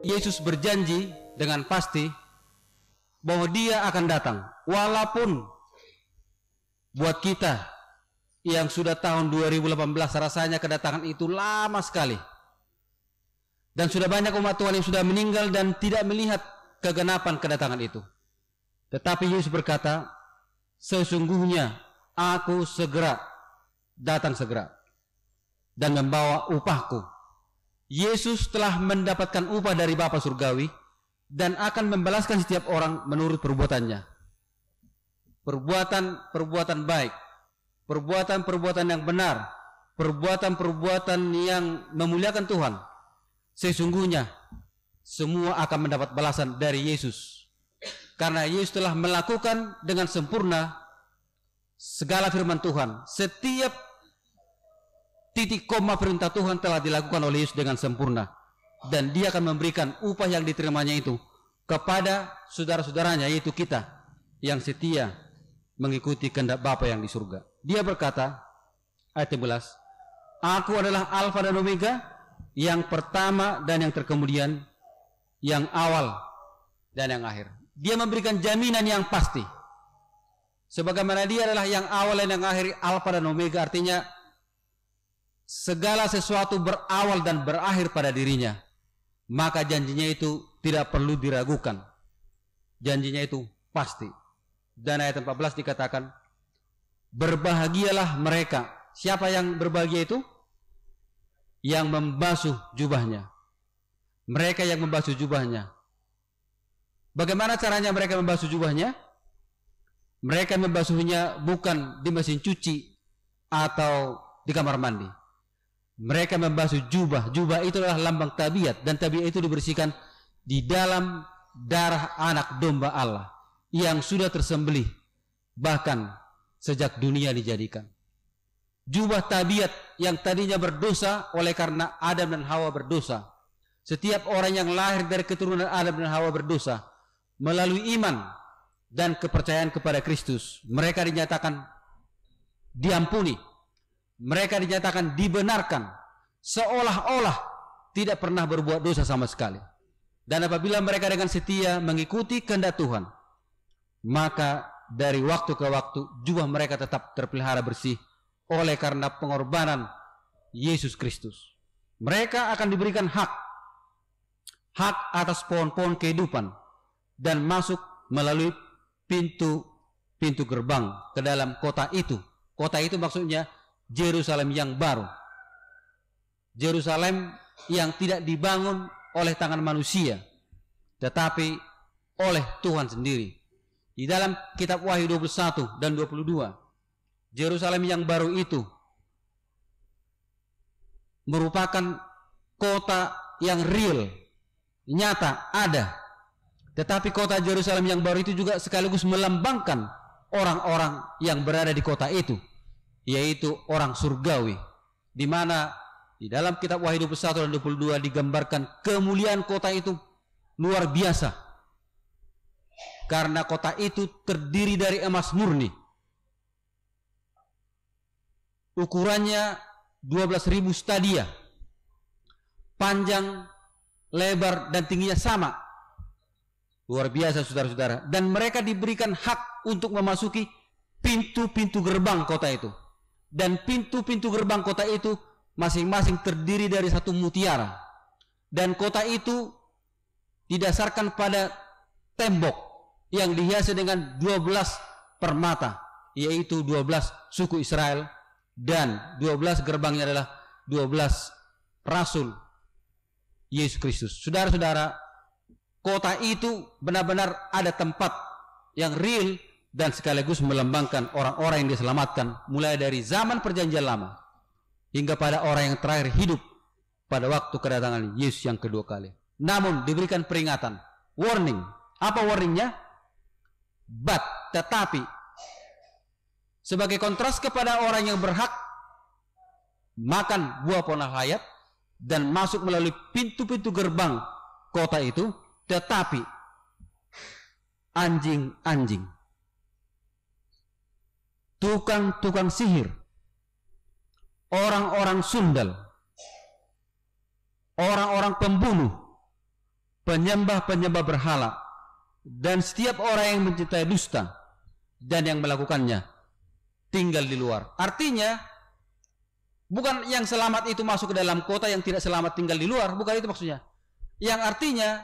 Yesus berjanji dengan pasti bahwa dia akan datang. Walaupun buat kita yang sudah tahun 2018 rasanya kedatangan itu lama sekali. Dan sudah banyak umat Tuhan yang sudah meninggal dan tidak melihat kegenapan kedatangan itu. Tetapi Yesus berkata sesungguhnya aku segera datang segera dan membawa upahku Yesus telah mendapatkan upah dari Bapa Surgawi dan akan membalaskan setiap orang menurut perbuatannya. Perbuatan-perbuatan baik, perbuatan-perbuatan yang benar, perbuatan-perbuatan yang memuliakan Tuhan. Sesungguhnya semua akan mendapat balasan dari Yesus. Karena Yesus telah melakukan dengan sempurna segala firman Tuhan. Setiap titik koma perintah Tuhan telah dilakukan oleh Yesus dengan sempurna dan dia akan memberikan upah yang diterimanya itu kepada saudara-saudaranya yaitu kita yang setia mengikuti kehendak Bapa yang di surga. Dia berkata ayat 11, Aku adalah Alfa dan Omega, yang pertama dan yang terkemudian, yang awal dan yang akhir. Dia memberikan jaminan yang pasti. Sebagaimana dia adalah yang awal dan yang akhir, Alfa dan Omega artinya segala sesuatu berawal dan berakhir pada dirinya, maka janjinya itu tidak perlu diragukan. Janjinya itu pasti. Dan ayat 14 dikatakan, berbahagialah mereka. Siapa yang berbahagia itu? Yang membasuh jubahnya. Mereka yang membasuh jubahnya. Bagaimana caranya mereka membasuh jubahnya? Mereka membasuhnya bukan di mesin cuci atau di kamar mandi mereka membasuh jubah. Jubah itu adalah lambang tabiat dan tabiat itu dibersihkan di dalam darah anak domba Allah yang sudah tersembelih bahkan sejak dunia dijadikan. Jubah tabiat yang tadinya berdosa oleh karena Adam dan Hawa berdosa. Setiap orang yang lahir dari keturunan Adam dan Hawa berdosa melalui iman dan kepercayaan kepada Kristus, mereka dinyatakan diampuni mereka dinyatakan dibenarkan seolah-olah tidak pernah berbuat dosa sama sekali. Dan apabila mereka dengan setia mengikuti kehendak Tuhan, maka dari waktu ke waktu jubah mereka tetap terpelihara bersih oleh karena pengorbanan Yesus Kristus. Mereka akan diberikan hak hak atas pohon-pohon kehidupan dan masuk melalui pintu pintu gerbang ke dalam kota itu. Kota itu maksudnya Yerusalem yang baru. Yerusalem yang tidak dibangun oleh tangan manusia, tetapi oleh Tuhan sendiri. Di dalam kitab Wahyu 21 dan 22, Yerusalem yang baru itu merupakan kota yang real, nyata, ada. Tetapi kota Yerusalem yang baru itu juga sekaligus melambangkan orang-orang yang berada di kota itu yaitu orang surgawi di mana di dalam kitab Wahyu 21 dan 22 digambarkan kemuliaan kota itu luar biasa. Karena kota itu terdiri dari emas murni. Ukurannya 12.000 stadia. Panjang lebar dan tingginya sama. Luar biasa saudara-saudara. Dan mereka diberikan hak untuk memasuki pintu-pintu gerbang kota itu dan pintu-pintu gerbang kota itu masing-masing terdiri dari satu mutiara dan kota itu didasarkan pada tembok yang dihiasi dengan 12 permata yaitu 12 suku Israel dan 12 gerbangnya adalah 12 rasul Yesus Kristus. Saudara-saudara, kota itu benar-benar ada tempat yang real dan sekaligus melambangkan orang-orang yang diselamatkan mulai dari zaman perjanjian lama hingga pada orang yang terakhir hidup pada waktu kedatangan Yesus yang kedua kali. Namun diberikan peringatan, warning. Apa warningnya? But, tetapi sebagai kontras kepada orang yang berhak makan buah pohon hayat dan masuk melalui pintu-pintu gerbang kota itu, tetapi anjing-anjing tukang-tukang sihir, orang-orang sundal, orang-orang pembunuh, penyembah-penyembah berhala. Dan setiap orang yang mencintai dusta dan yang melakukannya tinggal di luar. Artinya bukan yang selamat itu masuk ke dalam kota yang tidak selamat tinggal di luar, bukan itu maksudnya. Yang artinya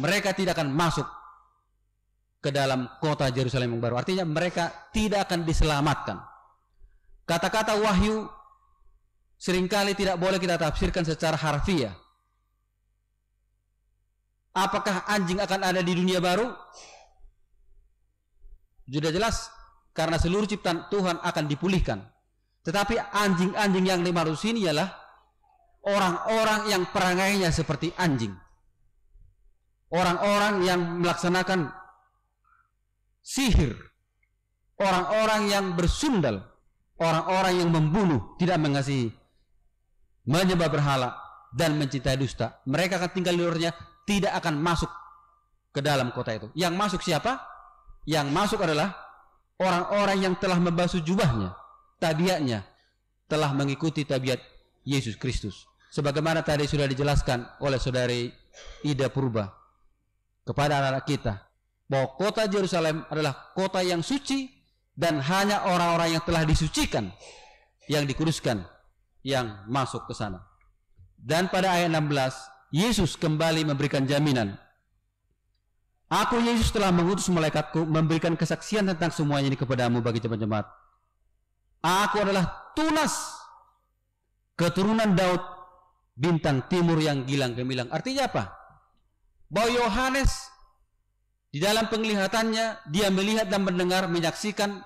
mereka tidak akan masuk ke dalam kota Yerusalem yang baru. Artinya mereka tidak akan diselamatkan. Kata-kata wahyu sering kali tidak boleh kita tafsirkan secara harfiah. Apakah anjing akan ada di dunia baru? Sudah jelas karena seluruh ciptaan Tuhan akan dipulihkan. Tetapi anjing-anjing yang ratus ini ialah orang-orang yang perangainya seperti anjing. Orang-orang yang melaksanakan sihir. Orang-orang yang bersundal. Orang-orang yang membunuh, tidak mengasihi. Menyembah berhala dan mencintai dusta. Mereka akan tinggal di luarnya, tidak akan masuk ke dalam kota itu. Yang masuk siapa? Yang masuk adalah orang-orang yang telah membasuh jubahnya, tabiatnya, telah mengikuti tabiat Yesus Kristus. Sebagaimana tadi sudah dijelaskan oleh saudari Ida Purba kepada anak-anak kita, bahwa kota Yerusalem adalah kota yang suci dan hanya orang-orang yang telah disucikan, yang dikuduskan, yang masuk ke sana. Dan pada ayat 16, Yesus kembali memberikan jaminan Aku Yesus telah mengutus malaikatku memberikan kesaksian tentang semuanya ini kepadamu bagi jemaat-jemaat. Aku adalah tunas keturunan Daud bintang timur yang gilang gemilang. Artinya apa? Bahwa Yohanes di dalam penglihatannya dia melihat dan mendengar menyaksikan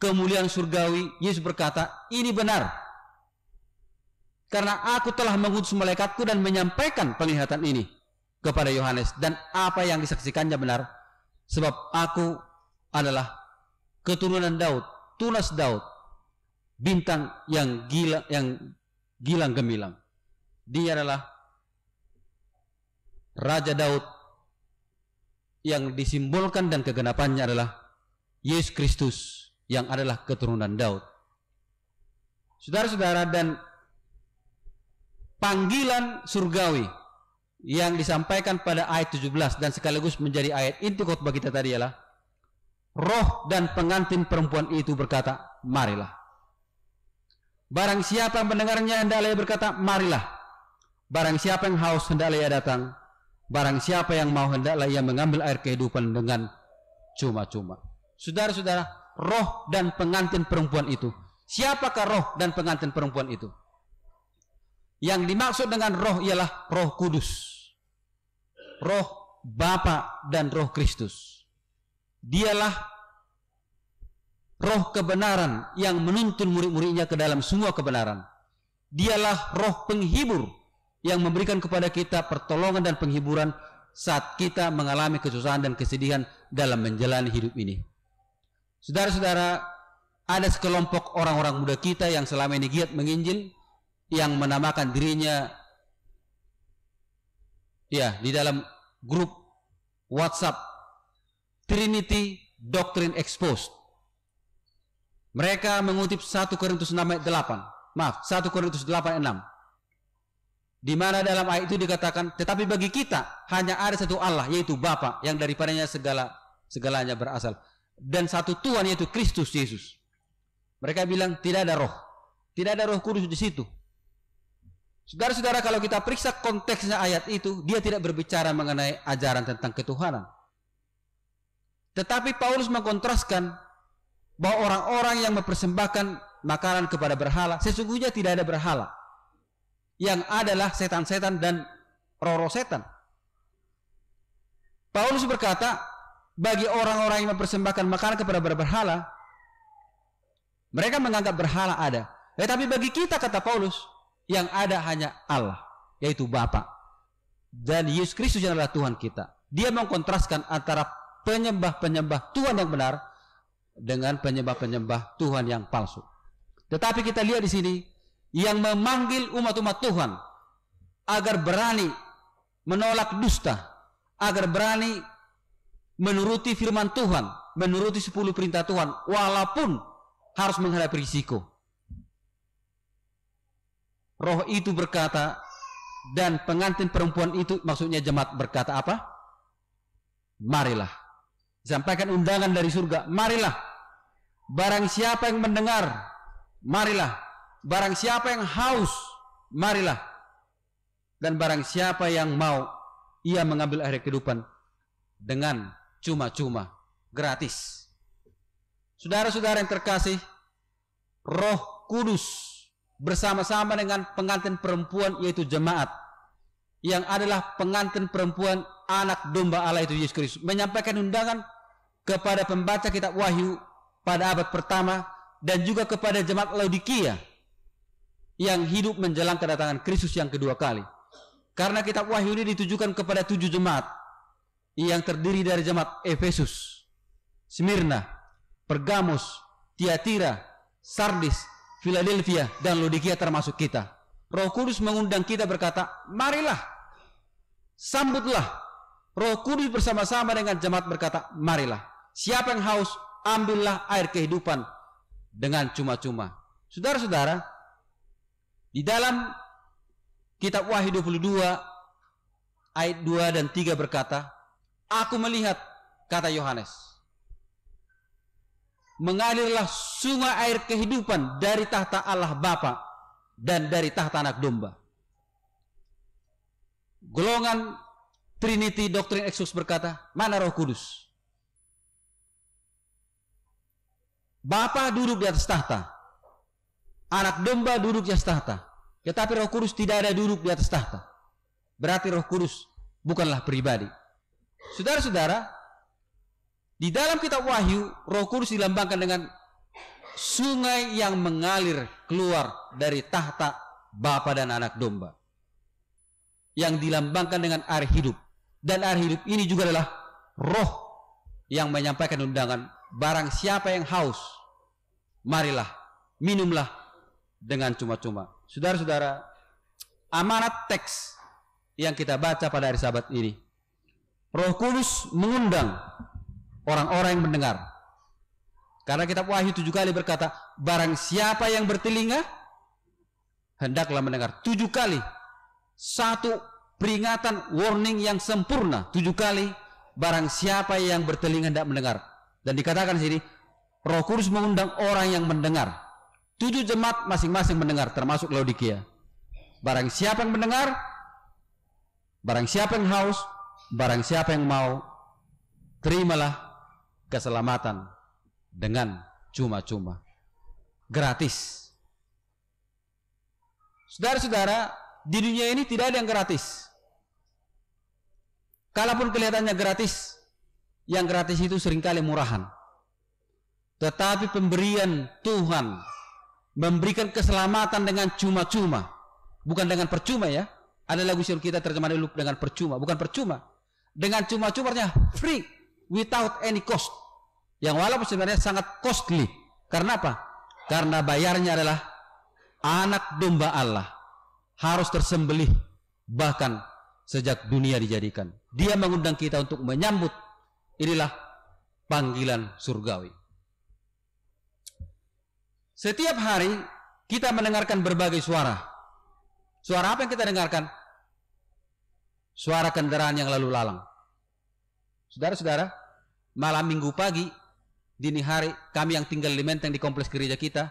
kemuliaan surgawi. Yesus berkata, "Ini benar." Karena aku telah mengutus malaikatku dan menyampaikan penglihatan ini kepada Yohanes dan apa yang disaksikannya benar sebab aku adalah keturunan Daud, tunas Daud, bintang yang gila yang gilang gemilang. Dia adalah Raja Daud yang disimbolkan dan kegenapannya adalah Yesus Kristus yang adalah keturunan Daud. Saudara-saudara dan panggilan surgawi yang disampaikan pada ayat 17 dan sekaligus menjadi ayat inti khotbah kita tadi ialah roh dan pengantin perempuan itu berkata, marilah. Barang siapa mendengarnya hendaklah berkata, marilah. Barang siapa yang haus hendaklah ia datang. Barang siapa yang mau hendaklah ia mengambil air kehidupan dengan cuma-cuma. Saudara-saudara, roh dan pengantin perempuan itu. Siapakah roh dan pengantin perempuan itu? Yang dimaksud dengan roh ialah roh kudus. Roh Bapa dan roh Kristus. Dialah roh kebenaran yang menuntun murid-muridnya ke dalam semua kebenaran. Dialah roh penghibur yang memberikan kepada kita pertolongan dan penghiburan saat kita mengalami kesusahan dan kesedihan dalam menjalani hidup ini. Saudara-saudara, ada sekelompok orang-orang muda kita yang selama ini giat menginjil, yang menamakan dirinya ya di dalam grup WhatsApp Trinity Doctrine Exposed. Mereka mengutip 1 Korintus 6 ayat 8. Maaf, 1 Korintus 8 ayat 6. Di mana dalam ayat itu dikatakan, tetapi bagi kita hanya ada satu Allah, yaitu Bapa, yang daripadanya segala segalanya berasal. Dan satu Tuhan yaitu Kristus Yesus. Mereka bilang tidak ada roh. Tidak ada roh kudus di situ. Saudara-saudara kalau kita periksa konteksnya ayat itu, dia tidak berbicara mengenai ajaran tentang ketuhanan. Tetapi Paulus mengkontraskan bahwa orang-orang yang mempersembahkan makanan kepada berhala, sesungguhnya tidak ada berhala. Yang adalah setan-setan dan roh-roh setan. Paulus berkata, bagi orang-orang yang mempersembahkan makanan kepada berhala, mereka menganggap berhala ada. Tetapi bagi kita, kata Paulus, yang ada hanya Allah, yaitu Bapa. Dan Yesus Kristus yang adalah Tuhan kita. Dia mengkontraskan antara penyembah-penyembah Tuhan yang benar dengan penyembah-penyembah Tuhan yang palsu. Tetapi kita lihat di sini yang memanggil umat-umat Tuhan agar berani menolak dusta, agar berani menuruti firman Tuhan, menuruti sepuluh perintah Tuhan, walaupun harus menghadapi risiko. Roh itu berkata, dan pengantin perempuan itu maksudnya jemaat berkata apa? Marilah. Sampaikan undangan dari surga, marilah. Barang siapa yang mendengar, marilah. Barang siapa yang haus, marilah. Dan barang siapa yang mau, ia mengambil air kehidupan dengan cuma-cuma, gratis. Saudara-saudara yang terkasih, Roh Kudus bersama-sama dengan pengantin perempuan yaitu jemaat yang adalah pengantin perempuan anak domba Allah itu Yesus Kristus menyampaikan undangan kepada pembaca kitab Wahyu pada abad pertama dan juga kepada jemaat Laodikia yang hidup menjelang kedatangan Kristus yang kedua kali. Karena kitab Wahyu ini ditujukan kepada tujuh jemaat yang terdiri dari jemaat Efesus, Smyrna, Pergamos, Tiatira, Sardis, Philadelphia, dan Laodikia termasuk kita. Roh Kudus mengundang kita berkata, marilah, sambutlah. Roh Kudus bersama-sama dengan jemaat berkata, marilah. Siapa yang haus, ambillah air kehidupan dengan cuma-cuma. Saudara-saudara, di dalam kitab Wahyu 22 ayat 2 dan 3 berkata, Aku melihat, kata Yohanes, mengalirlah sungai air kehidupan dari tahta Allah Bapa dan dari tahta anak domba. Golongan Trinity Doktrin Exodus berkata, mana roh kudus? Bapa duduk di atas tahta. Anak domba duduk di atas tahta. Tetapi Roh Kudus tidak ada duduk di atas tahta. Berarti Roh Kudus bukanlah pribadi. Saudara-saudara, di dalam kitab Wahyu, Roh Kudus dilambangkan dengan sungai yang mengalir keluar dari tahta Bapa dan anak domba. Yang dilambangkan dengan air hidup. Dan air hidup ini juga adalah roh yang menyampaikan undangan barang siapa yang haus, marilah, minumlah dengan cuma-cuma. Saudara-saudara, amanat teks yang kita baca pada hari sabat ini. Roh Kudus mengundang orang-orang yang mendengar. Karena kitab Wahyu tujuh kali berkata, barang siapa yang bertelinga, hendaklah mendengar. Tujuh kali. Satu peringatan warning yang sempurna. Tujuh kali, barang siapa yang bertelinga hendak mendengar. Dan dikatakan di sini, Roh Kudus mengundang orang yang mendengar. Tujuh jemaat masing-masing mendengar, termasuk Laodikia. Barang siapa yang mendengar, barang siapa yang haus, barang siapa yang mau, terimalah keselamatan dengan cuma-cuma. Gratis. Saudara-saudara, di dunia ini tidak ada yang gratis. Kalaupun kelihatannya gratis, yang gratis itu sering kali murahan. Tetapi pemberian Tuhan memberikan keselamatan dengan cuma-cuma, bukan dengan percuma ya. Ada lagu sih kita terjemah dulu dengan percuma, bukan percuma. Dengan cuma-cuma free, without any cost. Yang walaupun sebenarnya sangat costly. Karena apa? Karena bayarnya adalah anak domba Allah harus tersembelih bahkan sejak dunia dijadikan. Dia mengundang kita untuk menyambut Inilah panggilan surgawi. Setiap hari kita mendengarkan berbagai suara. Suara apa yang kita dengarkan? Suara kendaraan yang lalu lalang. Saudara-saudara, malam minggu pagi, dini hari, kami yang tinggal di Menteng di kompleks gereja kita,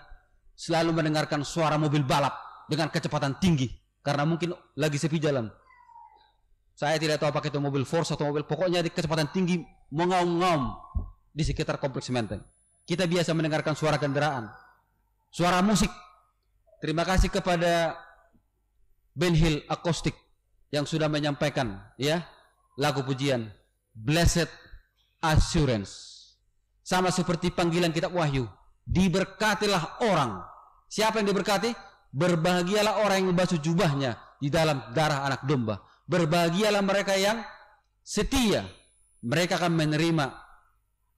selalu mendengarkan suara mobil balap dengan kecepatan tinggi. Karena mungkin lagi sepi jalan. Saya tidak tahu apakah itu mobil Force atau mobil, pokoknya di kecepatan tinggi mengaum-ngaum di sekitar kompleks Menteng. Kita biasa mendengarkan suara kendaraan, suara musik. Terima kasih kepada Ben Hill Akustik yang sudah menyampaikan ya lagu pujian Blessed Assurance. Sama seperti panggilan kitab Wahyu, diberkatilah orang. Siapa yang diberkati? Berbahagialah orang yang membasuh jubahnya di dalam darah anak domba. Berbahagialah mereka yang setia mereka akan menerima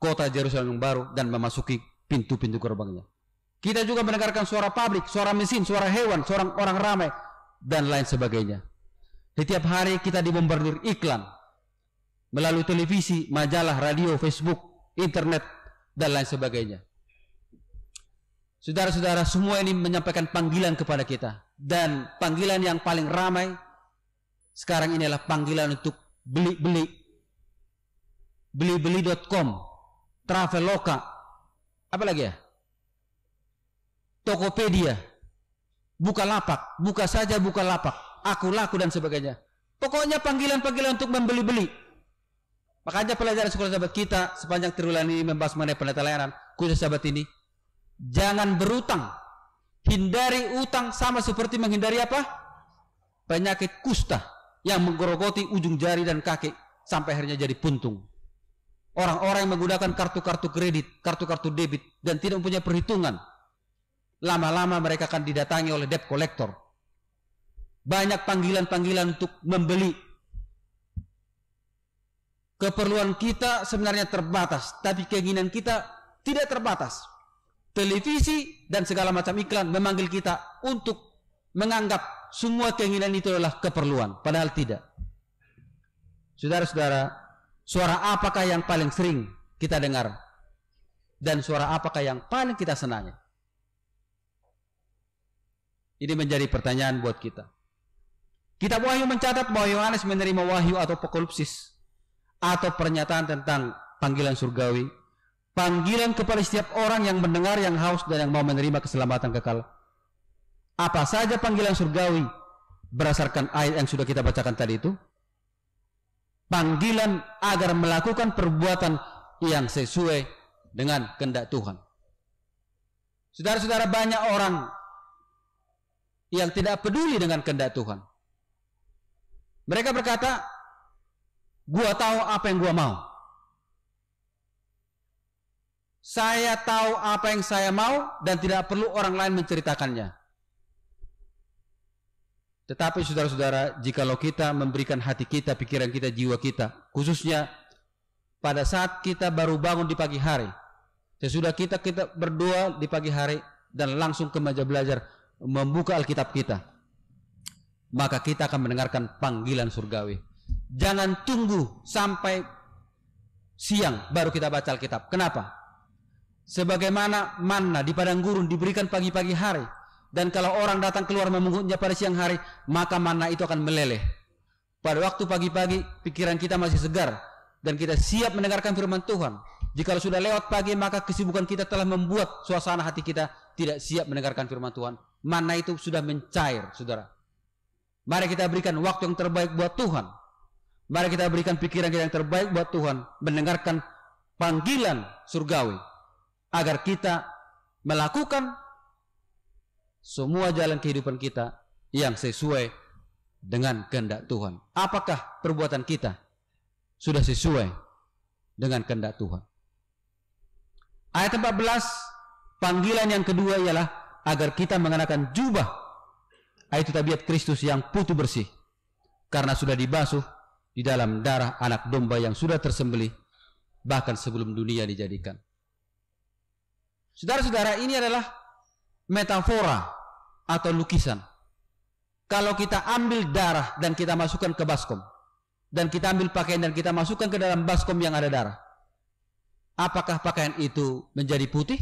kota Jerusalem yang baru dan memasuki pintu-pintu gerbangnya. Kita juga mendengarkan suara pabrik, suara mesin, suara hewan, suara orang ramai, dan lain sebagainya. Setiap hari kita dibombardir iklan melalui televisi, majalah, radio, Facebook, internet, dan lain sebagainya. Saudara-saudara, semua ini menyampaikan panggilan kepada kita. Dan panggilan yang paling ramai Sekarang ini adalah panggilan untuk beli-beli. Beli-beli.com, Traveloka, apa lagi ya? Tokopedia, buka lapak, buka saja buka lapak, aku laku dan sebagainya. Pokoknya panggilan-panggilan untuk membeli-beli. Makanya pelajaran sekolah sahabat kita sepanjang triwulan ini membahas mengenai pendeta layanan, khusus sahabat ini, jangan berutang. Hindari utang sama seperti menghindari apa? Penyakit kusta yang menggerogoti ujung jari dan kaki sampai akhirnya jadi puntung. Orang-orang yang menggunakan kartu-kartu kredit, kartu-kartu debit dan tidak mempunyai perhitungan. Lama-lama mereka akan didatangi oleh debt collector. Banyak panggilan-panggilan untuk membeli Keperluan kita sebenarnya terbatas, tapi keinginan kita tidak terbatas. Televisi dan segala macam iklan memanggil kita untuk menganggap semua keinginan itu adalah keperluan, padahal tidak. Saudara-saudara, suara apakah yang paling sering kita dengar? Dan suara apakah yang paling kita senangi? Ini menjadi pertanyaan buat kita. Kitab Wahyu mencatat bahwa Yohanes menerima wahyu atau apokalipsis atau pernyataan tentang panggilan surgawi, panggilan kepada setiap orang yang mendengar, yang haus dan yang mau menerima keselamatan kekal. Apa saja panggilan surgawi berdasarkan ayat yang sudah kita bacakan tadi itu? Panggilan agar melakukan perbuatan yang sesuai dengan kehendak Tuhan. Saudara-saudara banyak orang yang tidak peduli dengan kehendak Tuhan. Mereka berkata, Gua tahu apa yang gua mau. Saya tahu apa yang saya mau dan tidak perlu orang lain menceritakannya. Tetapi saudara-saudara, jikalau kita memberikan hati kita, pikiran kita, jiwa kita, khususnya pada saat kita baru bangun di pagi hari, sesudah kita kita berdoa di pagi hari dan langsung ke meja belajar membuka Alkitab kita, maka kita akan mendengarkan panggilan surgawi. Jangan tunggu sampai siang baru kita baca Alkitab. Kenapa? Sebagaimana manna di padang gurun diberikan pagi-pagi hari. Dan kalau orang datang keluar memungutnya pada siang hari, maka manna itu akan meleleh. Pada waktu pagi-pagi, pikiran kita masih segar. Dan kita siap mendengarkan firman Tuhan. Jika sudah lewat pagi, maka kesibukan kita telah membuat suasana hati kita tidak siap mendengarkan firman Tuhan. Mana itu sudah mencair, saudara. Mari kita berikan waktu yang terbaik buat Tuhan. Mari kita berikan pikiran kita yang terbaik buat Tuhan, mendengarkan panggilan surgawi agar kita melakukan semua jalan kehidupan kita yang sesuai dengan kehendak Tuhan. Apakah perbuatan kita sudah sesuai dengan kehendak Tuhan? Ayat 14, panggilan yang kedua ialah agar kita mengenakan jubah. Itu tabiat Kristus yang putih bersih. Karena sudah dibasuh di dalam darah anak domba yang sudah tersembelih bahkan sebelum dunia dijadikan. Saudara-saudara, ini adalah metafora atau lukisan. Kalau kita ambil darah dan kita masukkan ke baskom dan kita ambil pakaian dan kita masukkan ke dalam baskom yang ada darah. Apakah pakaian itu menjadi putih?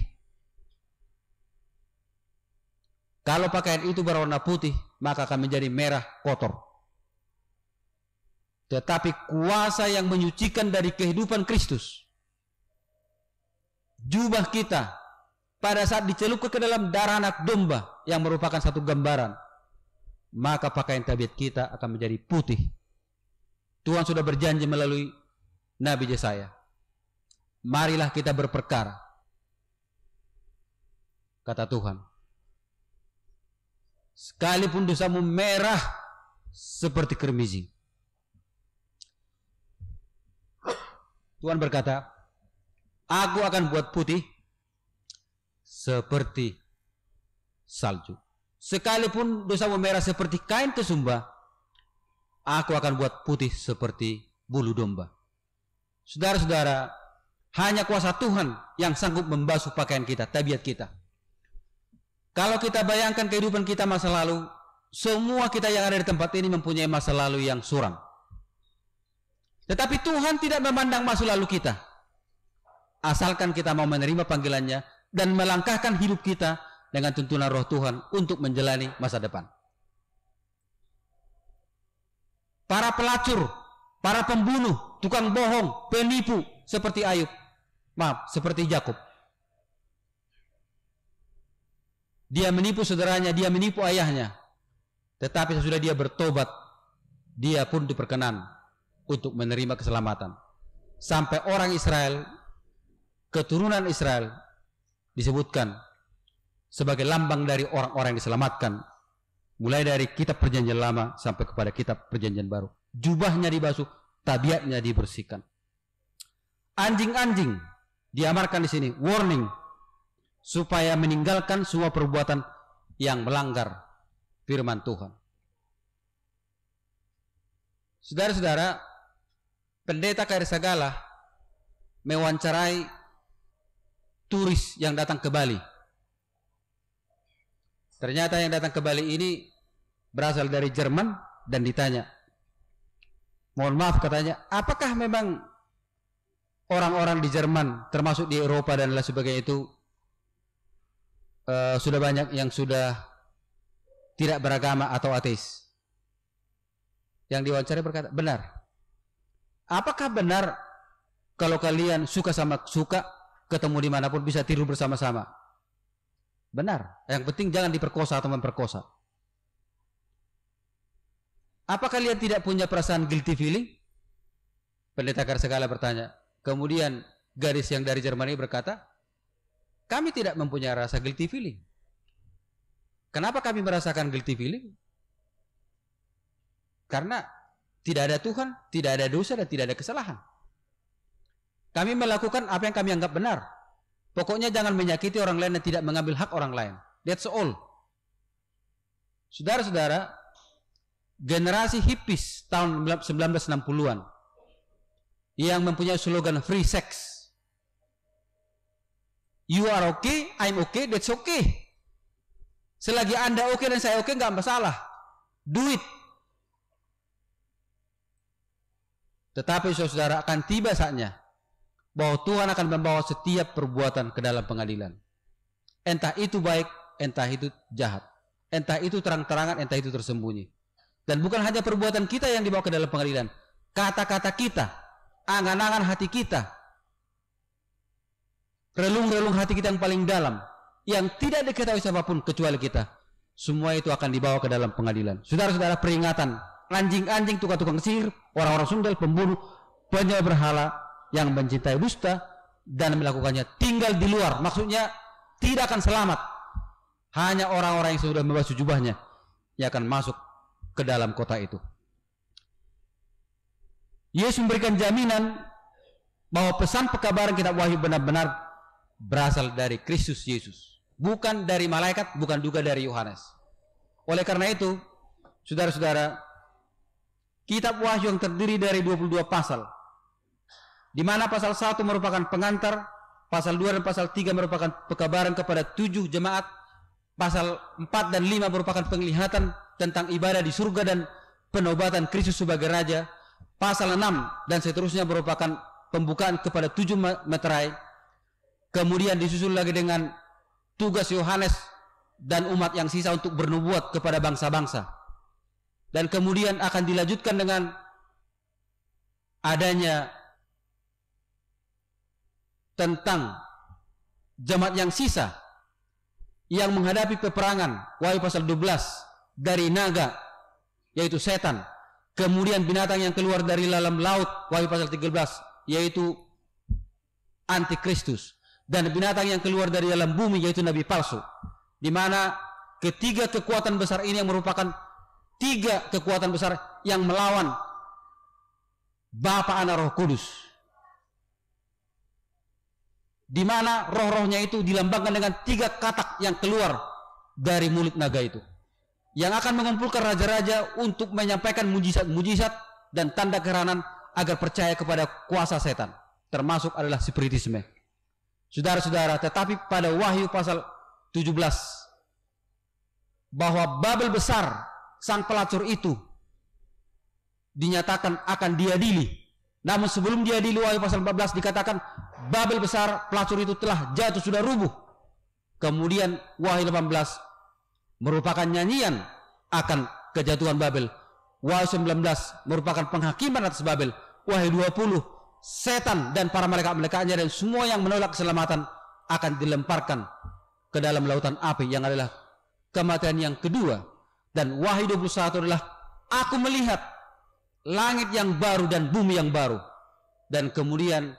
Kalau pakaian itu berwarna putih, maka akan menjadi merah kotor. Tetapi kuasa yang menyucikan dari kehidupan Kristus. Jubah kita pada saat dicelupkan ke dalam darah anak domba yang merupakan satu gambaran. Maka pakaian tabiat kita akan menjadi putih. Tuhan sudah berjanji melalui Nabi Yesaya. Marilah kita berperkara. Kata Tuhan. Sekalipun dosamu merah seperti kermizi Tuhan berkata, Aku akan buat putih seperti salju. Sekalipun dosamu merah seperti kain kesumba, aku akan buat putih seperti bulu domba. Saudara-saudara, hanya kuasa Tuhan yang sanggup membasuh pakaian kita, tabiat kita. Kalau kita bayangkan kehidupan kita masa lalu, semua kita yang ada di tempat ini mempunyai masa lalu yang suram. Tetapi Tuhan tidak memandang masa lalu kita. Asalkan kita mau menerima panggilannya dan melangkahkan hidup kita dengan tuntunan roh Tuhan untuk menjalani masa depan. para pelacur, para pembunuh, tukang bohong, penipu seperti Ayub. Maaf, seperti Yakub. Dia menipu saudaranya, dia menipu ayahnya. Tetapi sesudah dia bertobat, dia pun diperkenan untuk menerima keselamatan. Sampai orang Israel, keturunan Israel disebutkan sebagai lambang dari orang-orang yang diselamatkan. Mulai dari kitab perjanjian lama sampai kepada kitab perjanjian baru. Jubahnya dibasuh, tabiatnya dibersihkan. Anjing-anjing diamarkan di sini, warning supaya meninggalkan semua perbuatan yang melanggar firman Tuhan. Saudara-saudara, pendeta KR Sagala mewawancarai turis yang datang ke Bali. Ternyata yang datang ke Bali ini berasal dari Jerman dan ditanya, mohon maaf katanya, apakah memang orang-orang di Jerman termasuk di Eropa dan lain sebagainya itu uh, sudah banyak yang sudah tidak beragama atau ateis. Yang diwawancari berkata, benar. Apakah benar kalau kalian suka sama suka, ketemu di mana pun bisa tidur bersama-sama? Benar. Yang penting jangan diperkosa atau memperkosa. Apa kalian tidak punya perasaan guilty feeling? Pendeta Karsegala bertanya. Kemudian gadis yang dari Jerman ini berkata, kami tidak mempunyai rasa guilty feeling. Kenapa kami merasakan guilty feeling? Karena tidak ada Tuhan, tidak ada dosa, dan tidak ada kesalahan. Kami melakukan apa yang kami anggap benar. Pokoknya jangan menyakiti orang lain dan tidak mengambil hak orang lain. That's all. Saudara-saudara, generasi hippies tahun 1960-an yang mempunyai slogan free sex You are okay, I'm okay, that's okay. Selagi Anda oke okay dan saya oke, okay, nggak masalah. Do it. Tetapi saudara akan tiba saatnya bahwa Tuhan akan membawa setiap perbuatan ke dalam pengadilan. Entah itu baik, entah itu jahat. Entah itu terang-terangan, entah itu tersembunyi. Dan bukan hanya perbuatan kita yang dibawa ke dalam pengadilan. Kata-kata kita, angan-angan hati kita, relung-relung hati kita yang paling dalam yang tidak diketahui siapa pun kecuali kita semua itu akan dibawa ke dalam pengadilan. Saudara-saudara peringatan. Anjing-anjing tukang-tukang sihir orang-orang sundal pembunuh penyembah berhala yang mencintai dusta dan melakukannya. Tinggal di luar maksudnya tidak akan selamat. Hanya orang-orang yang sudah membasuh jubahnya yang akan masuk ke dalam kota itu. Yesus memberikan jaminan bahwa pesan pekabaran kitab Wahyu benar-benar berasal dari Kristus Yesus, bukan dari malaikat, bukan juga dari Yohanes. Oleh karena itu, saudara-saudara, kitab Wahyu yang terdiri dari 22 pasal, di mana pasal 1 merupakan pengantar, pasal 2 dan pasal 3 merupakan pekabaran kepada tujuh jemaat, pasal 4 dan 5 merupakan penglihatan tentang ibadah di surga dan penobatan Kristus sebagai Raja, pasal 6 dan seterusnya merupakan pembukaan kepada tujuh meterai, Kemudian disusul lagi dengan tugas Yohanes dan umat yang sisa untuk bernubuat kepada bangsa-bangsa. Dan kemudian akan dilanjutkan dengan adanya tentang jemaat yang sisa yang menghadapi peperangan Wahyu pasal 12 dari naga yaitu setan kemudian binatang yang keluar dari dalam laut Wahyu pasal 13 yaitu antikristus dan binatang yang keluar dari dalam bumi yaitu nabi palsu. Di mana ketiga kekuatan besar ini yang merupakan tiga kekuatan besar yang melawan Bapa Anak Roh Kudus. Di mana roh-rohnya itu dilambangkan dengan tiga katak yang keluar dari mulut naga itu. Yang akan mengumpulkan raja-raja untuk menyampaikan mujizat-mujizat dan tanda keheranan agar percaya kepada kuasa setan. Termasuk adalah spiritisme Saudara-saudara, tetapi pada Wahyu pasal 17 bahwa Babel besar sang pelacur itu dinyatakan akan diadili. Namun sebelum diadili Wahyu pasal 14 dikatakan Babel besar pelacur itu telah jatuh sudah rubuh. Kemudian Wahyu 18 merupakan nyanyian akan kejatuhan Babel. Wahyu 19 merupakan penghakiman atas Babel. Wahyu 20 setan dan para malaikat-malaikatnya dan semua yang menolak keselamatan akan dilemparkan ke dalam lautan api yang adalah kematian yang kedua. Dan Wahyu 21 adalah aku melihat langit yang baru dan bumi yang baru. Dan kemudian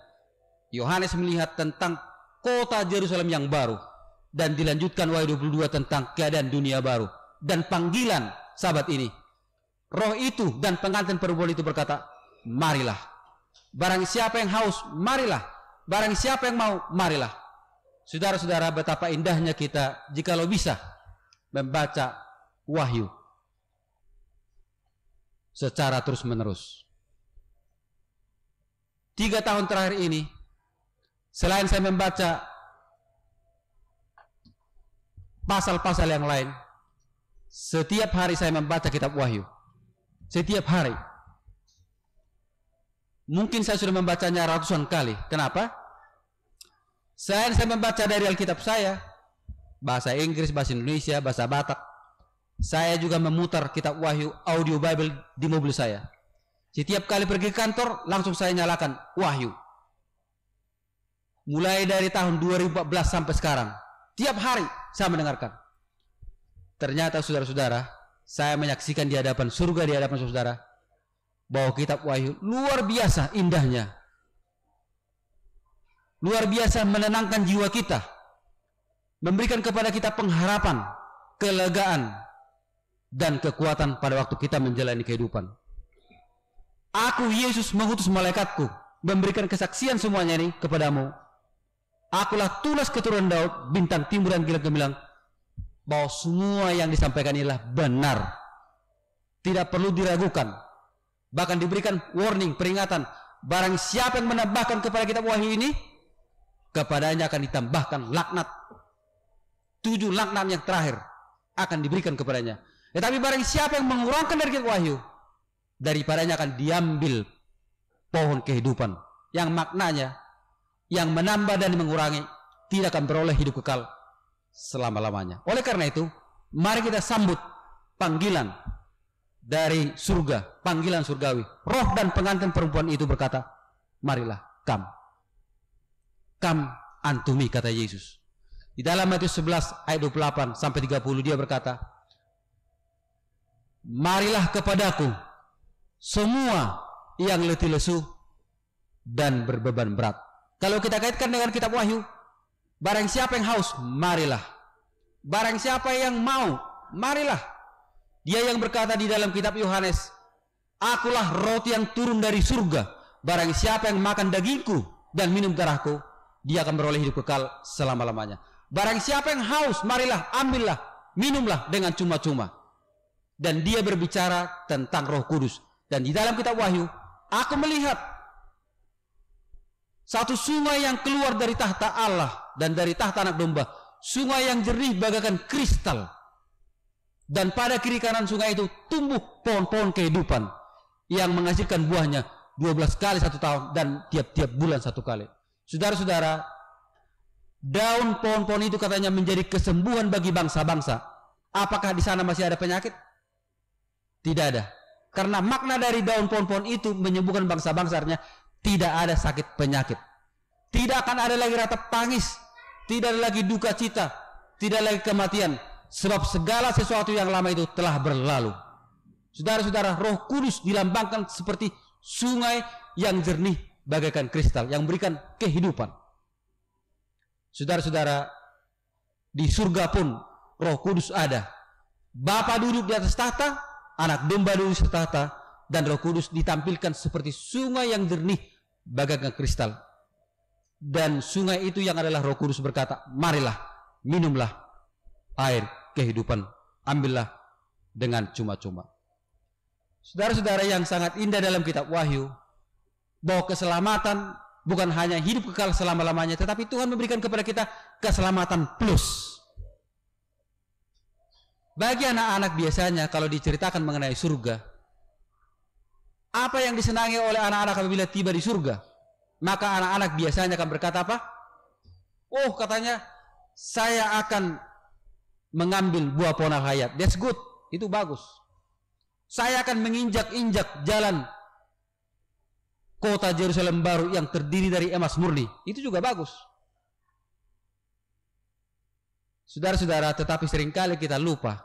Yohanes melihat tentang kota Jerusalem yang baru dan dilanjutkan Wahyu 22 tentang keadaan dunia baru dan panggilan sahabat ini roh itu dan pengantin perempuan itu berkata marilah barang siapa yang haus marilah barang siapa yang mau marilah saudara-saudara betapa indahnya kita jika lo bisa membaca wahyu secara terus menerus tiga tahun terakhir ini Selain saya membaca pasal-pasal yang lain, setiap hari saya membaca kitab Wahyu. Setiap hari. Mungkin saya sudah membacanya ratusan kali. Kenapa? Selain saya membaca dari Alkitab saya, bahasa Inggris, bahasa Indonesia, bahasa Batak, saya juga memutar kitab Wahyu audio Bible di mobil saya. Setiap kali pergi kantor, langsung saya nyalakan Wahyu mulai dari tahun 2014 sampai sekarang tiap hari saya mendengarkan ternyata saudara-saudara saya menyaksikan di hadapan surga di hadapan saudara bahwa kitab wahyu. Luar biasa indahnya. Luar biasa menenangkan jiwa kita. Memberikan kepada kita pengharapan kelegaan dan kekuatan pada waktu kita menjalani kehidupan. Aku Yesus mengutus malaikatku memberikan kesaksian semuanya ini kepadamu. Akulah tunas keturunan Daud, bintang timur dan kilat gemilang, bahwa semua yang disampaikan inilah benar. Tidak perlu diragukan. Bahkan diberikan warning, peringatan. Barang siapa yang menambahkan kepada kitab wahyu ini, kepadanya akan ditambahkan laknat. Tujuh laknat yang terakhir akan diberikan kepadanya. Tetapi barang siapa yang mengurangkan dari kitab wahyu, daripadanya akan diambil pohon kehidupan. Yang maknanya yang menambah dan mengurangi tidak akan beroleh hidup kekal selama-lamanya. Oleh karena itu, mari kita sambut panggilan dari surga, panggilan surgawi. Roh dan pengantin perempuan itu berkata, marilah kam. Kam antumi kata Yesus. Di dalam Matius 11 ayat 28 sampai 30 dia berkata, Marilah kepadaku semua yang letih lesu dan berbeban berat kalau kita kaitkan dengan kitab Wahyu, barang siapa yang haus, marilah. Barang siapa yang mau, marilah. Dia yang berkata di dalam kitab Yohanes, Akulah roti yang turun dari surga. Barang siapa yang makan dagingku dan minum darahku, dia akan beroleh hidup kekal selama-lamanya. Barang siapa yang haus, marilah, ambillah, minumlah dengan cuma-cuma. Dan dia berbicara tentang roh kudus. Dan di dalam kitab Wahyu, aku melihat satu sungai yang keluar dari tahta Allah dan dari tahta anak domba. Sungai yang jernih bagaikan kristal. Dan pada kiri kanan sungai itu tumbuh pohon-pohon kehidupan. Yang menghasilkan buahnya 12 kali satu tahun dan tiap-tiap bulan satu kali. Saudara-saudara, daun pohon-pohon itu katanya menjadi kesembuhan bagi bangsa-bangsa. Apakah di sana masih ada penyakit? Tidak ada. Karena makna dari daun pohon-pohon itu menyembuhkan bangsa-bangsanya tidak ada sakit penyakit. Tidak akan ada lagi ratap tangis, tidak ada lagi duka cita, tidak lagi kematian, sebab segala sesuatu yang lama itu telah berlalu. Saudara-saudara, Roh Kudus dilambangkan seperti sungai yang jernih bagaikan kristal yang memberikan kehidupan. Saudara-saudara, di surga pun Roh Kudus ada. Bapa duduk di atas tahta, anak domba duduk di atas tahta, dan Roh Kudus ditampilkan seperti sungai yang jernih bagaikan kristal. Dan sungai itu yang adalah Roh Kudus berkata, "Marilah, minumlah air kehidupan, ambillah dengan cuma-cuma." Saudara-saudara yang sangat indah dalam kitab Wahyu, bahwa keselamatan bukan hanya hidup kekal selama-lamanya, tetapi Tuhan memberikan kepada kita keselamatan plus. Bagi anak-anak biasanya kalau diceritakan mengenai surga, apa yang disenangi oleh anak-anak apabila tiba di surga? Maka anak-anak biasanya akan berkata apa? Oh katanya saya akan mengambil buah pohon hayat. That's good. Itu bagus. Saya akan menginjak-injak jalan kota Jerusalem baru yang terdiri dari emas murni. Itu juga bagus. Saudara-saudara, tetapi sering kali kita lupa.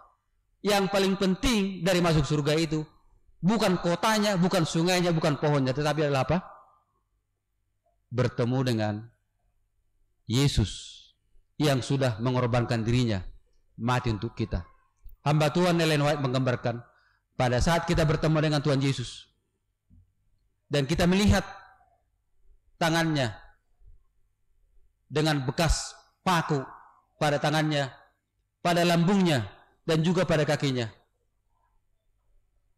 Yang paling penting dari masuk surga itu bukan kotanya, bukan sungainya, bukan pohonnya, tetapi adalah apa? Bertemu dengan Yesus yang sudah mengorbankan dirinya mati untuk kita. Hamba Tuhan Ellen White menggambarkan pada saat kita bertemu dengan Tuhan Yesus dan kita melihat tangannya dengan bekas paku pada tangannya, pada lambungnya, dan juga pada kakinya.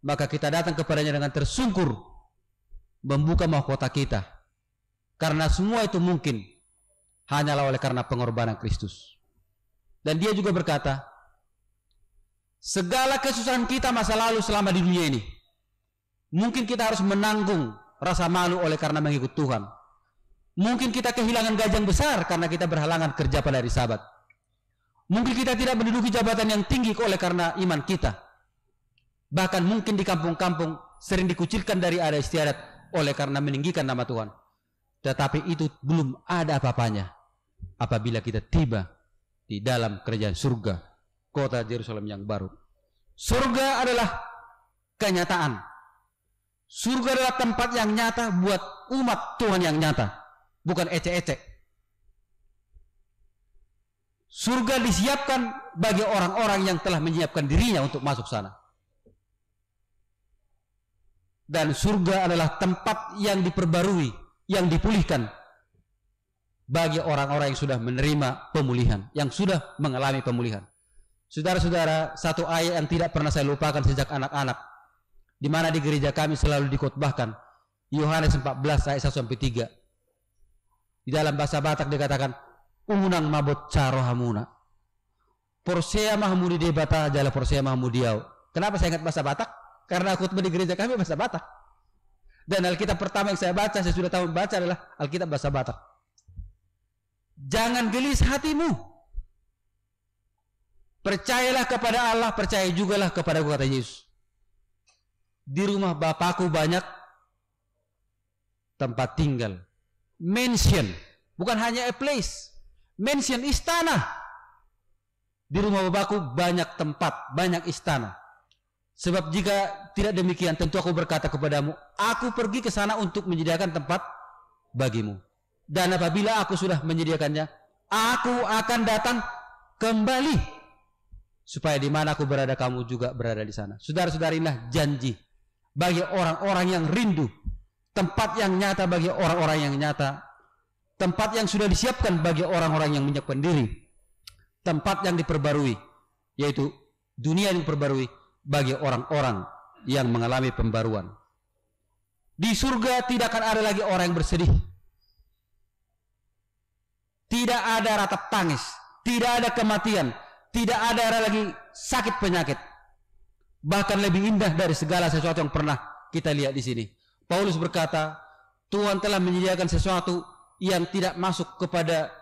Maka kita datang kepadanya dengan tersungkur, membuka mahkota kita. Karena semua itu mungkin hanyalah oleh karena pengorbanan Kristus. Dan dia juga berkata, segala kesusahan kita masa lalu selama di dunia ini, mungkin kita harus menanggung rasa malu oleh karena mengikut Tuhan. Mungkin kita kehilangan gajang besar karena kita berhalangan kerja pada hari sabat. Mungkin kita tidak menduduki jabatan yang tinggi oleh karena iman kita. Bahkan mungkin di kampung-kampung sering dikucilkan dari ada istiadat oleh karena meninggikan nama Tuhan. Tetapi itu belum ada apa-apanya apabila kita tiba di dalam kerajaan surga, kota Yerusalem yang baru. Surga adalah kenyataan Surga adalah tempat yang nyata buat umat Tuhan yang nyata, bukan ecek-ecek. Surga disiapkan bagi orang-orang yang telah menyiapkan dirinya untuk masuk sana. Dan surga adalah tempat yang diperbarui, yang dipulihkan bagi orang-orang yang sudah menerima pemulihan, yang sudah mengalami pemulihan. Saudara-saudara, satu ayat yang tidak pernah saya lupakan sejak anak-anak di mana di gereja kami selalu dikotbahkan Yohanes 14 ayat 1 sampai 3. Di dalam bahasa Batak dikatakan unang mabot caro hamuna. Porsea mahmudi debata jala porsea mahmudiau. Kenapa saya ingat bahasa Batak? Karena khutbah di gereja kami bahasa Batak. Dan Alkitab pertama yang saya baca, saya sudah tahu baca adalah Alkitab bahasa Batak. Jangan gelis hatimu. Percayalah kepada Allah, percaya jugalah kepada kata Yesus di rumah bapakku banyak tempat tinggal. Mansion, bukan hanya a place. Mansion istana. Di rumah bapakku banyak tempat, banyak istana. Sebab jika tidak demikian tentu aku berkata kepadamu, aku pergi ke sana untuk menyediakan tempat bagimu. Dan apabila aku sudah menyediakannya, aku akan datang kembali supaya di mana aku berada kamu juga berada di sana. Saudara-saudarilah janji bagi orang-orang yang rindu, tempat yang nyata bagi orang-orang yang nyata, tempat yang sudah disiapkan bagi orang-orang yang menyiapkan diri, tempat yang diperbarui, yaitu dunia yang diperbarui bagi orang-orang yang mengalami pembaruan. Di surga tidak akan ada lagi orang yang bersedih. Tidak ada ratap tangis, tidak ada kematian, tidak ada lagi sakit penyakit bahkan lebih indah dari segala sesuatu yang pernah kita lihat di sini. Paulus berkata, Tuhan telah menyediakan sesuatu yang tidak masuk kepada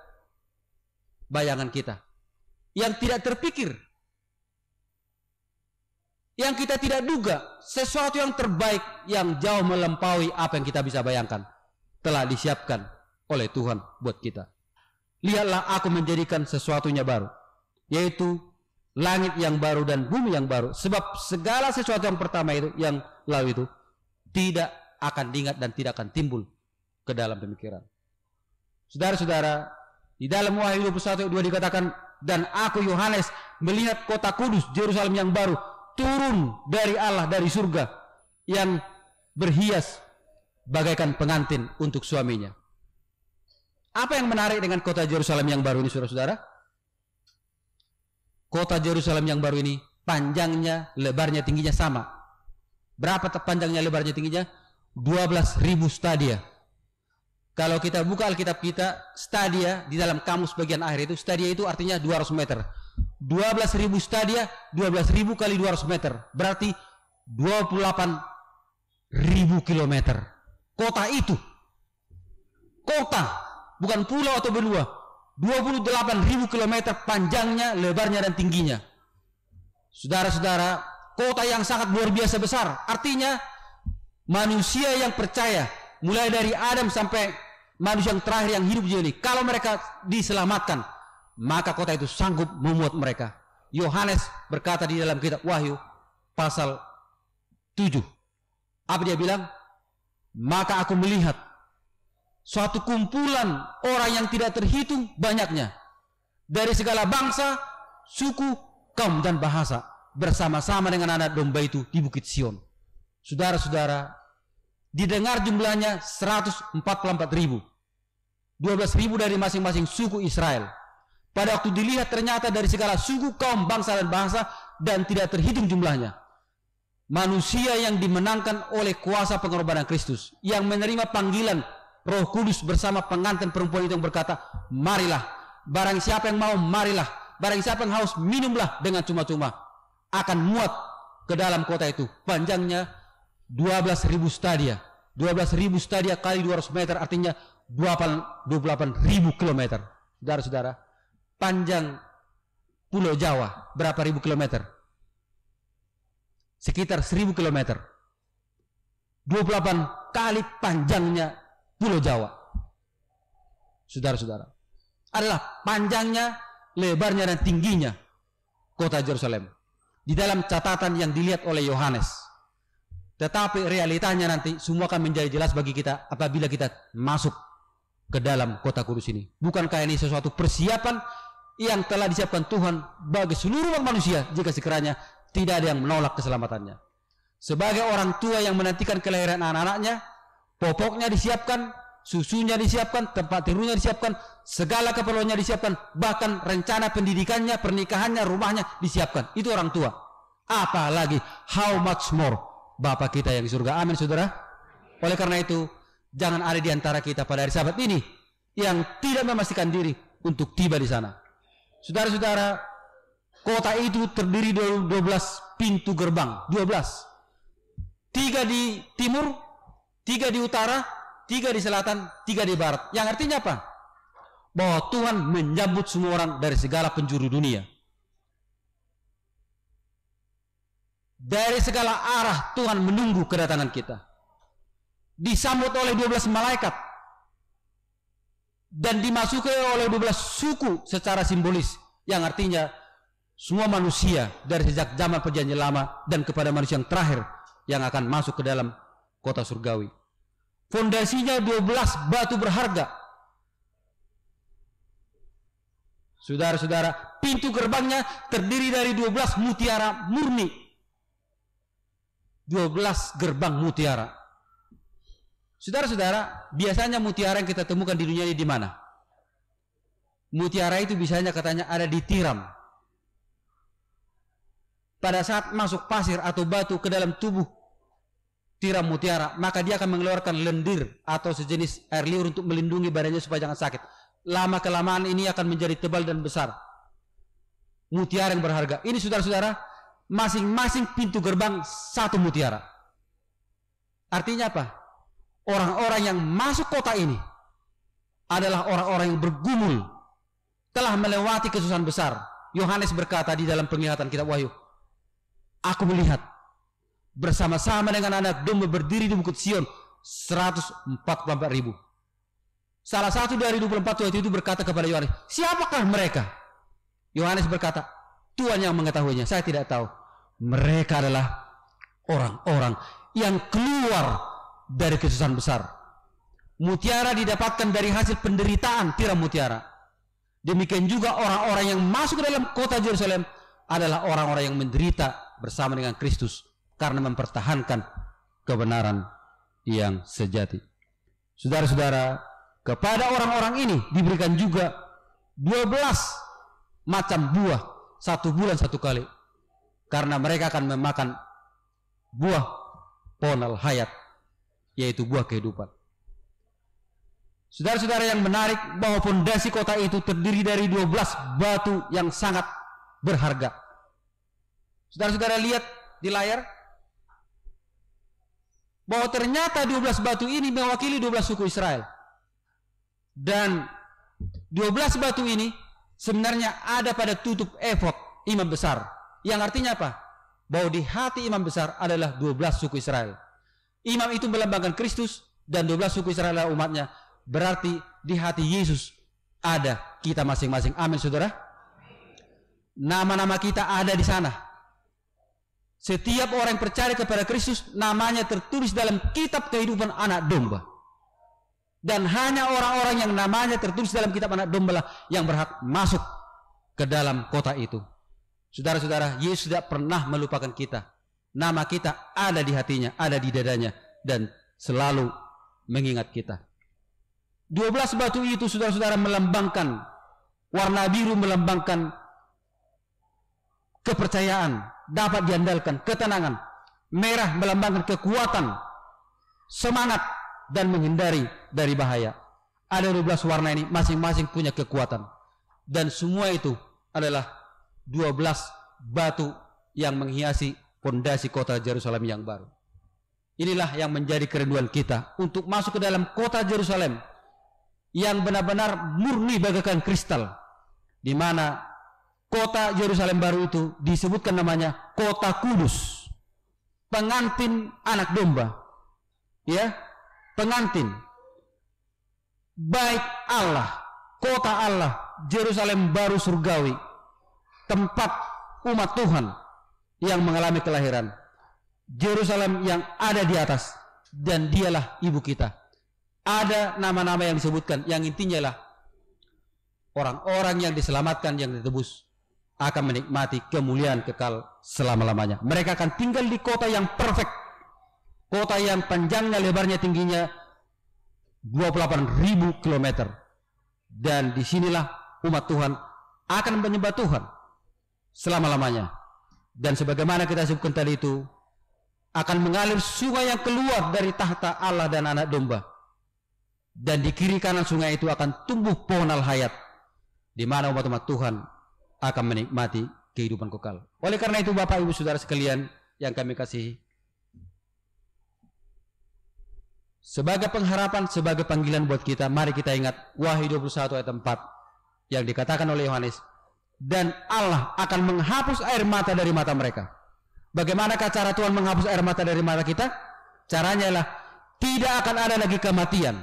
bayangan kita. Yang tidak terpikir. Yang kita tidak duga. Sesuatu yang terbaik yang jauh melampaui apa yang kita bisa bayangkan. Telah disiapkan oleh Tuhan buat kita. Lihatlah aku menjadikan sesuatunya baru. Yaitu langit yang baru dan bumi yang baru. Sebab segala sesuatu yang pertama itu, yang lalu itu, tidak akan diingat dan tidak akan timbul ke dalam pemikiran. Saudara-saudara, di dalam Wahyu 21 2 dikatakan, dan aku Yohanes melihat kota kudus, Yerusalem yang baru, turun dari Allah, dari surga, yang berhias bagaikan pengantin untuk suaminya. Apa yang menarik dengan kota Yerusalem yang baru ini, saudara-saudara? kota Jerusalem yang baru ini panjangnya, lebarnya, tingginya sama. Berapa panjangnya, lebarnya, tingginya? 12.000 stadia. Kalau kita buka Alkitab kita, stadia di dalam kamus bagian akhir itu, stadia itu artinya 200 meter. 12.000 stadia, 12.000 kali 200 meter. Berarti 28.000 kilometer. Kota itu. Kota. Bukan pulau atau benua 28 ribu kilometer panjangnya, lebarnya dan tingginya. Saudara-saudara, kota yang sangat luar biasa besar. Artinya manusia yang percaya mulai dari Adam sampai manusia yang terakhir yang hidup di sini, kalau mereka diselamatkan, maka kota itu sanggup memuat mereka. Yohanes berkata di dalam kitab Wahyu pasal 7. Apa dia bilang? Maka aku melihat suatu kumpulan orang yang tidak terhitung banyaknya dari segala bangsa, suku, kaum dan bahasa bersama-sama dengan anak domba itu di Bukit Sion. Saudara-saudara, didengar jumlahnya 144 ribu. 12 ribu dari masing-masing suku Israel. Pada waktu dilihat ternyata dari segala suku, kaum, bangsa dan bahasa dan tidak terhitung jumlahnya. Manusia yang dimenangkan oleh kuasa pengorbanan Kristus yang menerima panggilan Roh Kudus bersama pengantin perempuan itu yang berkata, "Marilah, barang siapa yang mau marilah, barang siapa yang haus minumlah dengan cuma-cuma." Akan muat ke dalam kota itu. Panjangnya 12.000 stadia. 12.000 stadia kali 200 meter artinya 28.000 kilometer. Saudara-saudara, panjang Pulau Jawa berapa ribu kilometer? Sekitar seribu kilometer. 28 kali panjangnya Pulau Jawa. Saudara-saudara. Adalah panjangnya, lebarnya dan tingginya kota Jerusalem. Di dalam catatan yang dilihat oleh Yohanes. Tetapi realitanya nanti semua akan menjadi jelas bagi kita apabila kita masuk ke dalam kota kudus ini. Bukankah ini sesuatu persiapan yang telah disiapkan Tuhan bagi seluruh manusia jika sekiranya tidak ada yang menolak keselamatannya. Sebagai orang tua yang menantikan kelahiran anak-anaknya, popoknya disiapkan, susunya disiapkan, tempat tidurnya disiapkan, segala keperluannya disiapkan, bahkan rencana pendidikannya, pernikahannya, rumahnya disiapkan. Itu orang tua. Apalagi how much more Bapak kita yang di surga. Amin saudara. Oleh karena itu, jangan ada di antara kita pada hari sabat ini yang tidak memastikan diri untuk tiba di sana. Saudara-saudara, kota itu terdiri dari 12 pintu gerbang, 12. Tiga di timur, tiga di utara, tiga di selatan, tiga di barat. Yang artinya apa? Bahwa Tuhan menyambut semua orang dari segala penjuru dunia. Dari segala arah Tuhan menunggu kedatangan kita. Disambut oleh 12 malaikat dan dimasuki oleh 12 suku secara simbolis yang artinya semua manusia dari sejak zaman perjanjian lama dan kepada manusia yang terakhir yang akan masuk ke dalam kota surgawi. Fondasinya 12 batu berharga. Saudara-saudara, pintu gerbangnya terdiri dari 12 mutiara murni. 12 gerbang mutiara. Saudara-saudara, biasanya mutiara yang kita temukan di dunia ini di mana? Mutiara itu biasanya katanya ada di tiram. Pada saat masuk pasir atau batu ke dalam tubuh tiram mutiara, maka dia akan mengeluarkan lendir atau sejenis air liur untuk melindungi badannya supaya jangan sakit. Lama kelamaan ini akan menjadi tebal dan besar. Mutiara yang berharga. Ini saudara-saudara, masing-masing pintu gerbang satu mutiara. Artinya apa? orang-orang yang masuk kota ini adalah orang-orang yang bergumul telah melewati kesusahan besar. Yohanes berkata di dalam penglihatan kitab Wahyu, Aku melihat bersama-sama dengan anak domba berdiri di bukit Sion 144 ribu. Salah satu dari 24 waktu itu berkata kepada Yohanes, siapakah mereka? Yohanes berkata, Tuhan yang mengetahuinya, saya tidak tahu. Mereka adalah orang-orang yang keluar dari kesusahan besar. Mutiara didapatkan dari hasil penderitaan tiram mutiara. Demikian juga orang-orang yang masuk ke dalam kota Jerusalem adalah orang-orang yang menderita bersama dengan Kristus karena mempertahankan kebenaran yang sejati. Saudara-saudara, kepada orang-orang ini diberikan juga 12 macam buah satu bulan satu kali karena mereka akan memakan buah ponal hayat yaitu buah kehidupan. Saudara-saudara yang menarik bahwa fondasi kota itu terdiri dari 12 batu yang sangat berharga. Saudara-saudara lihat di layar bahwa ternyata 12 batu ini mewakili 12 suku Israel. Dan 12 batu ini sebenarnya ada pada tutup efod imam besar. Yang artinya apa? bahwa di hati imam besar adalah 12 suku Israel. Imam itu melambangkan Kristus dan 12 suku Israel adalah umatnya. Berarti di hati Yesus ada kita masing-masing. Amin saudara. Nama-nama kita ada di sana. Setiap orang yang percaya kepada Kristus namanya tertulis dalam kitab kehidupan anak domba. Dan hanya orang-orang yang namanya tertulis dalam kitab anak domba lah yang berhak masuk ke dalam kota itu. Saudara-saudara, Yesus tidak pernah melupakan kita. Nama kita ada di hatinya, ada di dadanya dan selalu mengingat kita. 12 batu itu saudara-saudara melambangkan warna biru melambangkan kepercayaan, dapat diandalkan, ketenangan. Merah melambangkan kekuatan, semangat dan menghindari dari bahaya. Ada 12 warna ini masing-masing punya kekuatan. Dan semua itu adalah 12 batu yang menghiasi fondasi kota Jerusalem yang baru. Inilah yang menjadi kerinduan kita untuk masuk ke dalam kota Jerusalem yang benar-benar murni bagaikan kristal di mana kota Yerusalem baru itu disebutkan namanya kota kudus pengantin anak domba ya pengantin baik Allah, kota Allah, Jerusalem baru surgawi, tempat umat Tuhan yang mengalami kelahiran. Jerusalem yang ada di atas dan dialah ibu kita. Ada nama-nama yang disebutkan yang intinya lah orang-orang yang diselamatkan yang ditebus akan menikmati kemuliaan kekal selama-lamanya. Mereka akan tinggal di kota yang perfect Kota yang panjangnya, lebarnya, tingginya 28 ribu kilometer. Dan di sinilah umat Tuhan akan menyembah Tuhan selama-lamanya. Dan sebagaimana kita sebutkan tadi itu, akan mengalir sungai yang keluar dari tahta Allah dan anak domba. Dan di kiri kanan sungai itu akan tumbuh pohon al-hayat. Di mana umat-umat Tuhan akan menikmati kehidupan kekal. Oleh karena itu Bapak Ibu Saudara sekalian yang kami kasihi, Sebagai pengharapan, sebagai panggilan buat kita, mari kita ingat Wahyu 21 ayat 4 yang dikatakan oleh Yohanes. Dan Allah akan menghapus air mata dari mata mereka. Bagaimanakah cara Tuhan menghapus air mata dari mata kita? Caranya adalah tidak akan ada lagi kematian,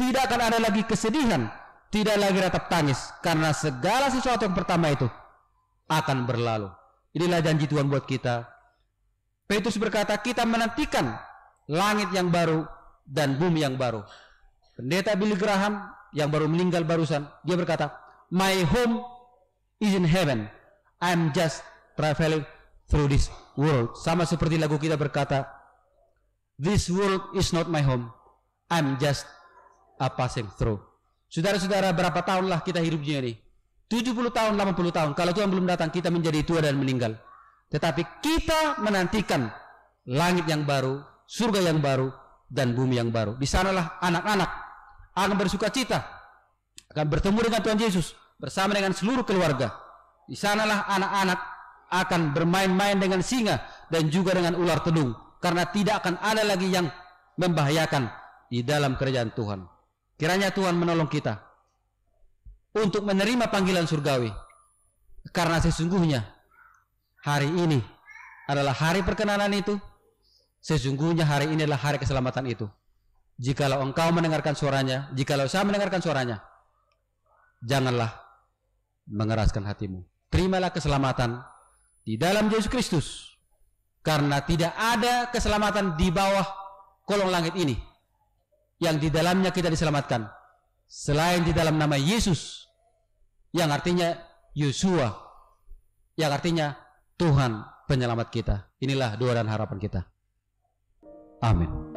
tidak akan ada lagi kesedihan, tidak lagi ratap tangis karena segala sesuatu yang pertama itu akan berlalu. Inilah janji Tuhan buat kita. Petrus berkata, kita menantikan langit yang baru dan bumi yang baru. Pendeta Billy Graham yang baru meninggal barusan, dia berkata, "My home is in heaven. I'm just traveling through this world." Sama seperti lagu kita berkata, "This world is not my home. I'm just a passing through." Saudara-saudara, berapa tahunlah kita hidup di ini? 70 tahun, 80 tahun. Kalau Tuhan belum datang, kita menjadi tua dan meninggal. Tetapi kita menantikan langit yang baru, surga yang baru, dan bumi yang baru. Di sanalah anak-anak akan bersuka cita, akan bertemu dengan Tuhan Yesus bersama dengan seluruh keluarga. Di sanalah anak-anak akan bermain-main dengan singa dan juga dengan ular telung karena tidak akan ada lagi yang membahayakan di dalam kerajaan Tuhan. Kiranya Tuhan menolong kita untuk menerima panggilan surgawi karena sesungguhnya hari ini adalah hari perkenanan itu Sesungguhnya hari ini adalah hari keselamatan itu. Jikalau engkau mendengarkan suaranya, jikalau saya mendengarkan suaranya, janganlah mengeraskan hatimu. Terimalah keselamatan di dalam Yesus Kristus. Karena tidak ada keselamatan di bawah kolong langit ini yang di dalamnya kita diselamatkan selain di dalam nama Yesus yang artinya Yosua yang artinya Tuhan penyelamat kita. Inilah doa dan harapan kita. Amin.